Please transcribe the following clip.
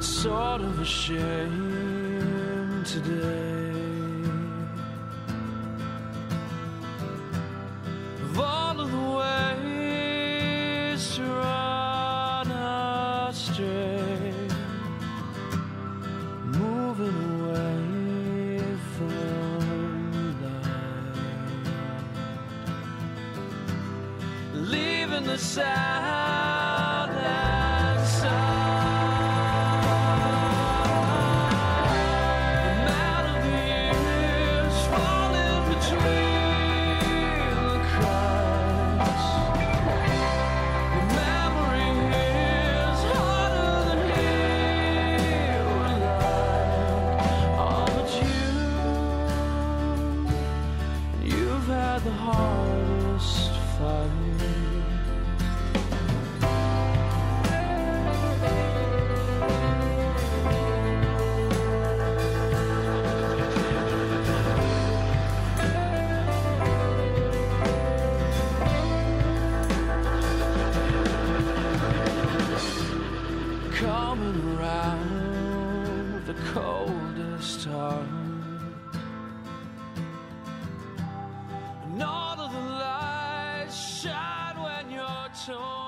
sort of ashamed today. Of all of the ways to run astray, moving away from light, leaving the sound the hardest fight coming round the coldest heart. 愁